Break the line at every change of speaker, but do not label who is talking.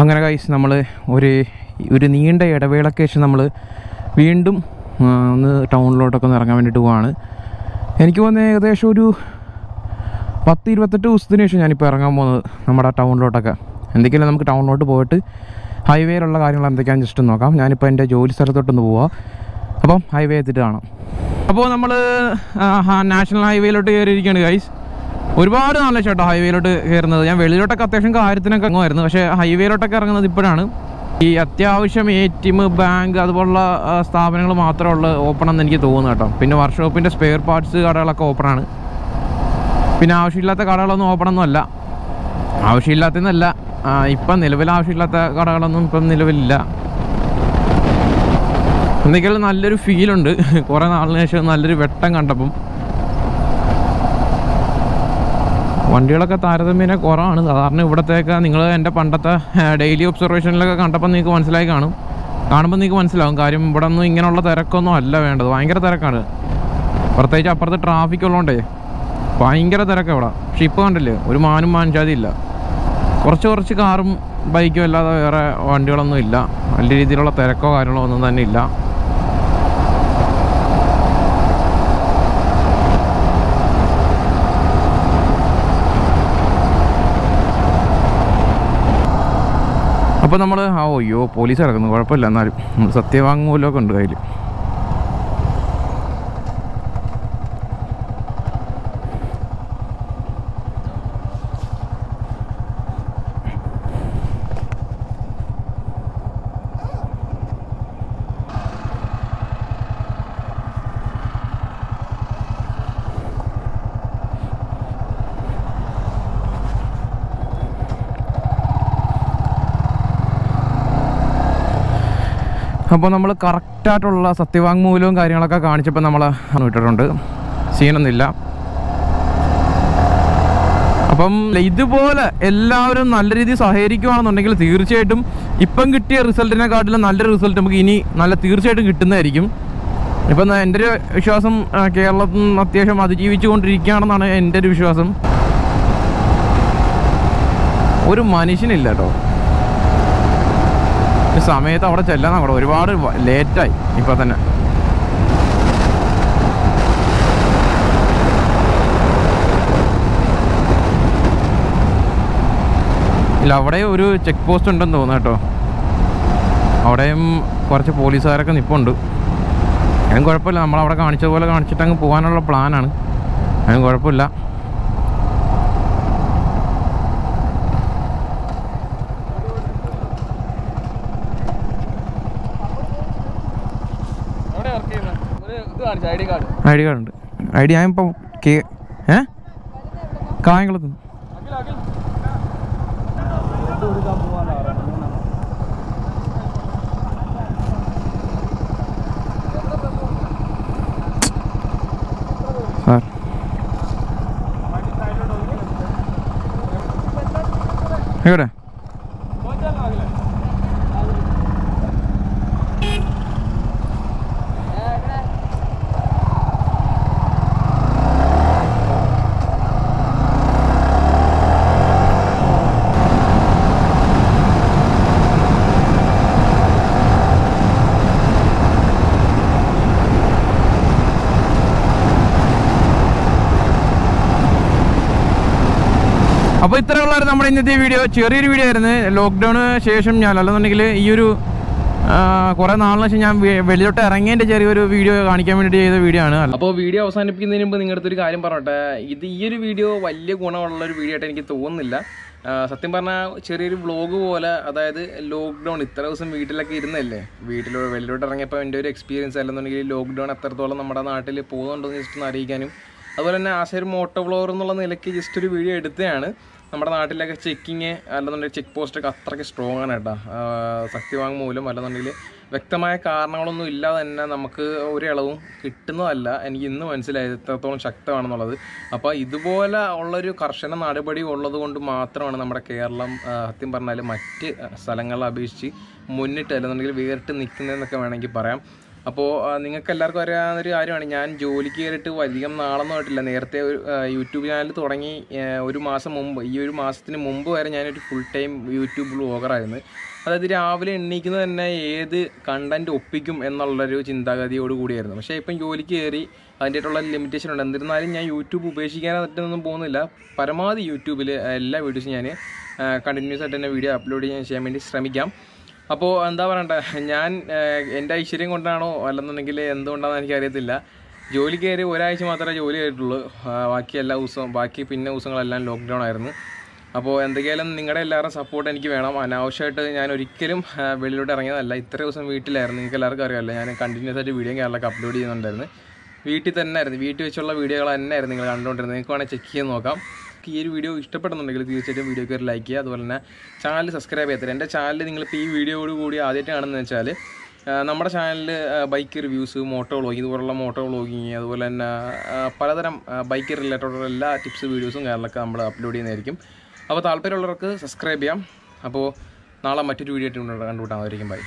അങ്ങനെ കൈസ് നമ്മൾ ഒരു ഒരു നീണ്ട ഇടവേളയ്ക്ക് ശേഷം നമ്മൾ വീണ്ടും ഒന്ന് ടൗണിലോട്ടൊക്കെ ഒന്ന് ഇറങ്ങാൻ വേണ്ടിയിട്ട് പോവാണ്. എനിക്ക് വന്ന് ഏകദേശം ഒരു പത്ത് ഇരുപത്തെട്ട് ദിവസത്തിന് ശേഷം ഞാനിപ്പോൾ ഇറങ്ങാൻ പോകുന്നത് നമ്മുടെ ടൗണിലോട്ടൊക്കെ. എന്തെങ്കിലും നമുക്ക് ടൗണിലോട്ട് പോയിട്ട് ഹൈവേയിലുള്ള കാര്യങ്ങൾ എന്തൊക്കെയാണെന്ന് ജസ്റ്റ് നോക്കാം. ഞാനിപ്പോൾ എന്റെ ജോലി സ്ഥലത്തോട്ടൊന്ന് പോവാം. അപ്പം ഹൈവേ എത്തിയിട്ട് കാണാം. അപ്പോൾ നമ്മൾ നാഷണൽ ഹൈവേയിലോട്ട് കയറിയിരിക്കുകയാണ് ഗൈസ് ഒരുപാട് നല്ല ചേട്ടാ ഹൈവേയിലോട്ട് കയറുന്നത്. ഞാൻ വെളിയിലോട്ടൊക്കെ അത്യാവശ്യം കാര്യത്തിനൊക്കെ ഇറങ്ങുമായിരുന്നു. പക്ഷേ ഹൈവേയിലോട്ടൊക്കെ ഇറങ്ങുന്നത് ഇപ്പോഴാണ്. ഈ അത്യാവശ്യം എ ടി എം ബാങ്ക് അതുപോലുള്ള സ്ഥാപനങ്ങൾ മാത്രമേ ഉള്ളൂ ഓപ്പൺ എന്ന് എനിക്ക് തോന്നുന്നു കേട്ടോ. പിന്നെ വർക്ക്ഷോപ്പിന്റെ സ്പെയർ പാർട്സ് കടകളൊക്കെ ഓപ്പണാണ് പിന്നെ ആവശ്യമില്ലാത്ത കടകളൊന്നും അല്ല. ആവശ്യമില്ലാത്തതെന്നല്ല ഇപ്പം നിലവിൽ ആവശ്യമില്ലാത്ത കടകളൊന്നും ഇപ്പം നിലവിലില്ല. എന്തൊക്കെയാലും നല്ലൊരു ഫീലുണ്ട് കുറേ നാളിന് ശേഷം നല്ലൊരു വെട്ടം കണ്ടപ്പം വണ്ടികളൊക്കെ താരതമ്യേന കുറവാണ്. സാധാരണ ഇവിടത്തേക്ക് നിങ്ങൾ എന്റെ പണ്ടത്തെ ഡെയിലി ഒബ്സർവേഷനിലൊക്കെ കണ്ടപ്പോൾ നിങ്ങൾക്ക് മനസ്സിലായി കാണും. കാണുമ്പോൾ നിങ്ങൾക്ക് മനസ്സിലാവും. കാര്യം ഇവിടെ ഒന്നും ഇങ്ങനെയുള്ള തിരക്കൊന്നും അല്ല വേണ്ടത്. ഭയങ്കര തിരക്കാണ്. പ്രത്യേകിച്ച് അപ്പുറത്ത് ട്രാഫിക് ഉള്ളതുകൊണ്ടേ ഭയങ്കര തിരക്കാണ് ഇവിടെ. പക്ഷെ ഇപ്പോൾ കണ്ടില്ലേ ഒരു മാനും മാഞ്ചാതി ഇല്ല. കുറച്ച് കുറച്ച് കാറും ബൈക്കും അല്ലാതെ വേറെ വണ്ടികളൊന്നും ഇല്ല. വലിയ രീതിയിലുള്ള തിരക്കോ കാര്യങ്ങളോ ഒന്നും തന്നെ ഇല്ല. അപ്പോൾ നമ്മൾ ആ അയ്യോ പോലീസ് ഇറക്കുന്നു കുഴപ്പമില്ല എന്നാലും. നമ്മൾ സത്യവാങ്മൂലമൊക്കെ ഉണ്ട് കയ്യിൽ അപ്പോൾ നമ്മൾ കറക്റ്റായിട്ടുള്ള സത്യവാങ്മൂലവും കാര്യങ്ങളൊക്കെ കാണിച്ചപ്പോൾ നമ്മൾ വിട്ടിട്ടുണ്ട് സീനൊന്നുമില്ല. അപ്പം ഇതുപോലെ എല്ലാവരും നല്ല രീതിയിൽ സഹകരിക്കുകയാണെന്നുണ്ടെങ്കിൽ തീർച്ചയായിട്ടും ഇപ്പം കിട്ടിയ റിസൾട്ടിനെക്കാട്ടിലും നല്ലൊരു റിസൾട്ട് നമുക്ക് ഇനി നല്ല തീർച്ചയായിട്ടും കിട്ടുന്നതായിരിക്കും. ഇപ്പം എന്റെ ഒരു വിശ്വാസം കേരളം കേരളത്തിൽ അത്യാവശ്യം അതിജീവിച്ചു കൊണ്ടിരിക്കുകയാണെന്നാണ് എന്റെ ഒരു വിശ്വാസം. ഒരു മനുഷ്യനില്ല കേട്ടോ. ഈ സമയത്ത് അവിടെ ചെല്ലാൻ അവിടെ ഒരുപാട് ലേറ്റായി. ഇപ്പൊ തന്നെ. ഇല്ല അവിടെ ഒരു ചെക്ക് പോസ്റ്റ് ഉണ്ടെന്ന് തോന്നുന്നു കേട്ടോ. അവിടെയും കുറച്ച് പോലീസുകാരൊക്കെ നിപ്പുണ്ട്. അതിനും കുഴപ്പമില്ല. നമ്മളവിടെ കാണിച്ചതുപോലെ കാണിച്ചിട്ട് അങ്ങ് പോകാനുള്ള പ്ലാനാണ് അതിനും കുഴപ്പമില്ല
എവിടെ വർക്ക് ചെയ്യുന്നത് ഒരു ഇത് കാണിച്ചു ഐ ഡി കാർഡ്?
ഉണ്ട്. ഐ ഡി ഞാൻ ഇപ്പോൾ കേ ഏ? കായംകുളത്ത്
ഇവിടെ
അപ്പോൾ ഇത്രയുള്ളായിരുന്നു നമ്മുടെ ഇന്നത്തെ വീഡിയോ. ചെറിയൊരു വീഡിയോ ആയിരുന്നു. ലോക്ക്ഡൗണ് ശേഷം ഞാൻ അല്ലെന്നുണ്ടെങ്കിൽ ഈ ഒരു കുറേ നാളിന് ശേഷം ഞാൻ വെളിയിലോട്ട് ഇറങ്ങിയതിന്റെ ചെറിയൊരു വീഡിയോ കാണിക്കാൻ വേണ്ടി ചെയ്ത വീഡിയോ ആണ്.
അപ്പോൾ വീഡിയോ അവസാനിപ്പിക്കുന്നതിന് മുമ്പ് നിങ്ങളുടെ ഒരു കാര്യം പറഞ്ഞോട്ടെ. ഇത് ഈ ഒരു വീഡിയോ വലിയ ഗുണമുള്ള ഒരു വീഡിയോ ആയിട്ട് എനിക്ക് തോന്നുന്നില്ല. സത്യം പറഞ്ഞാൽ ചെറിയൊരു വ്ളോഗ് പോലെ അതായത് ലോക്ക്ഡൗൺ ഇത്ര ദിവസം വീട്ടിലൊക്കെ ഇരുന്നല്ലേ? വീട്ടിൽ വെളിയിലോട്ട് ഇറങ്ങിയപ്പോൾ എന്റെ ഒരു എക്സ്പീരിയൻസ് അല്ലെന്നുണ്ടെങ്കിൽ ലോക്ക്ഡൗൺ എത്രത്തോളം നമ്മുടെ നാട്ടിൽ പോകുന്നുണ്ടെന്ന് ജസ്റ്റ് ഒന്ന് അറിയിക്കാനും. അതുപോലെ തന്നെ ആശയം മോട്ടോ വ്ളോഗർ എന്നുള്ള നിലയ്ക്ക് ജസ്റ്റ് ഒരു വീഡിയോ എടുത്തതാണ്. നമ്മുടെ നാട്ടിലൊക്കെ ചെക്കിങ് അല്ലെന്നുണ്ടെങ്കിൽ ചെക്ക് പോസ്റ്റ് ഒക്കെ അത്രയ്ക്ക് സ്ട്രോങ് ആണ് കേട്ടോ. സത്യവാങ് മൂലം. അല്ലെന്നുണ്ടെങ്കിൽ വ്യക്തമായ കാരണങ്ങളൊന്നും ഇല്ലാതെ തന്നെ നമുക്ക് ഒരു ഇളവും കിട്ടുന്നതല്ല എനിക്ക് ഇന്ന് മനസ്സിലായത്. എത്രത്തോളം ശക്തമാണെന്നുള്ളത്. അപ്പോൾ ഇതുപോലെ ഉള്ളൊരു കർശന നടപടി ഉള്ളത് കൊണ്ട് മാത്രമാണ് നമ്മുടെ കേരളം സത്യം പറഞ്ഞാൽ മറ്റ് സ്ഥലങ്ങളെ അപേക്ഷിച്ച് മുന്നിട്ട് അല്ലെന്നുണ്ടെങ്കിൽ വേറിട്ട് നിൽക്കുന്നതെന്നൊക്കെ വേണമെങ്കിൽ പറയാം. അപ്പോൾ നിങ്ങൾക്ക് എല്ലാവർക്കും അറിയാവുന്ന ഒരു കാര്യമാണ്. ഞാൻ ജോലിക്ക് കയറിയിട്ട് അധികം നാളൊന്നും ആയിട്ടില്ല. നേരത്തെ ഒരു യൂട്യൂബ് ചാനൽ തുടങ്ങി ഒരു മാസം മുമ്പ് ഈ ഒരു മാസത്തിന് മുമ്പ് വരെ ഞാനൊരു ഫുൾ ടൈം യൂട്യൂബ് ബ്ലോഗറായിരുന്നു അതായത് രാവിലെ എണ്ണീക്കുന്നത് തന്നെ ഏത് കണ്ടന്റ് ഒപ്പിക്കും എന്നുള്ളൊരു ചിന്താഗതിയോട് കൂടിയായിരുന്നു. പക്ഷേ ഇപ്പം ജോലിക്ക് കയറി അതിന്റെതായിട്ടുള്ള ലിമിറ്റേഷൻ ഉണ്ട്. എന്നിരുന്നാലും ഞാൻ യൂട്യൂബ് ഉപേക്ഷിക്കാനായിട്ടൊന്നും പോകുന്നില്ല. പരമാവധി യൂട്യൂബിൽ എല്ലാ വീഡിയോസും ഞാൻ കണ്ടിന്യൂസ് ആയിട്ട് തന്നെ വീഡിയോ അപ്ലോഡ് ചെയ്യാൻ ചെയ്യാൻ വേണ്ടി ശ്രമിക്കാം. അപ്പോൾ എന്താ പറയണ്ടേ ഞാൻ എന്റെ ഐശ്വര്യം കൊണ്ടാണോ അല്ലെന്നുണ്ടെങ്കിൽ എന്തുകൊണ്ടാണെന്ന് എനിക്കറിയത്തില്ല. ജോലി കയറി ഒരാഴ്ച മാത്രമേ ജോലി ചെയ്തിട്ടുള്ളൂ. ബാക്കി എല്ലാ ദിവസവും ബാക്കി പിന്നെ ദിവസങ്ങളെല്ലാം ലോക്ക്ഡൗൺ ആയിരുന്നു. അപ്പോൾ എന്തെങ്കിലും നിങ്ങളുടെ എല്ലാവരുടെയും സപ്പോർട്ട് എനിക്ക് വേണം. അനാവശ്യമായിട്ട് ഞാൻ ഒരിക്കലും വെളിയിലോട്ട് ഇറങ്ങിയതല്ല. ഇത്ര ദിവസം വീട്ടിലായിരുന്നു. നിങ്ങൾക്ക് എല്ലാവർക്കും അറിയാമല്ലോ ഞാൻ കണ്ടിന്യൂസ് ആയിട്ട് വീഡിയോ കേരളമൊക്കെ അപ്ലോഡ് ചെയ്യുന്നുണ്ടായിരുന്നു. വീട്ടിൽ തന്നെ ആയിരുന്നു. വീട്ടിൽ വെച്ചുള്ള വീഡിയോകൾ തന്നെ ആയിരുന്നു നിങ്ങൾ കണ്ടുകൊണ്ടിരുന്നത്. നിങ്ങൾക്ക് വേണമെങ്കിൽ ചെക്ക് ചെയ്ത് നോക്കാം. ഈ ഒരു വീഡിയോ ഇഷ്ടപ്പെടുന്നുണ്ടെങ്കിൽ തീർച്ചയായിട്ടും വീഡിയോക്ക് ഒരു ലൈക്ക് ചെയ്യുക. അതുപോലെ തന്നെ ചാനൽ സബ്സ്ക്രൈബ് ചെയ്തത് എന്റെ ചാനൽ നിങ്ങളിപ്പോൾ ഈ വീഡിയോയോട് കൂടി ആദ്യമായിട്ട് കാണുന്നത് വെച്ചാൽ നമ്മുടെ ചാനലിൽ ബൈക്ക് റിവ്യൂസ് മോട്ടോ വ്ളോഗിങ് ഇതുപോലുള്ള മോട്ടോ വ്ളോഗിങ് അതുപോലെ തന്നെ പലതരം ബൈക്ക് റിലേറ്റഡ് എല്ലാ ടിപ്സ് വീഡിയോസും കാര്യങ്ങളൊക്കെ നമ്മൾ അപ്ലോഡ് ചെയ്യുന്നതായിരിക്കും. അപ്പോൾ താല്പര്യമുള്ളവർക്ക് സബ്സ്ക്രൈബ് ചെയ്യാം. അപ്പോൾ നാളെ മറ്റൊരു വീഡിയോ ആയിട്ട് കണ്ടുകൂട്ടാമായിരിക്കും ബൈ